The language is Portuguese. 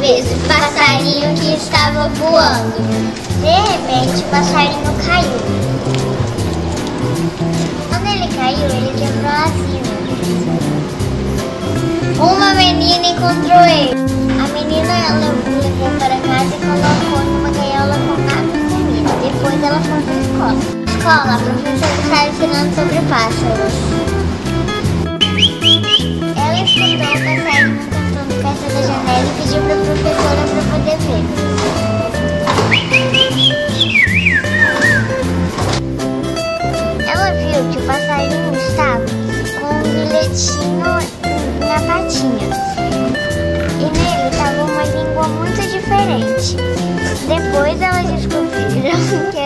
vez o passarinho que estava voando. De repente, o passarinho caiu. Quando ele caiu, ele quebrou a sina. Uma menina encontrou ele. A menina levou, levou para casa e colocou numa gaiola com água e comida. Depois ela foi para a escola. Escola, a professora estava ensinando sobre pássaros. Diferente. Depois elas descobriram que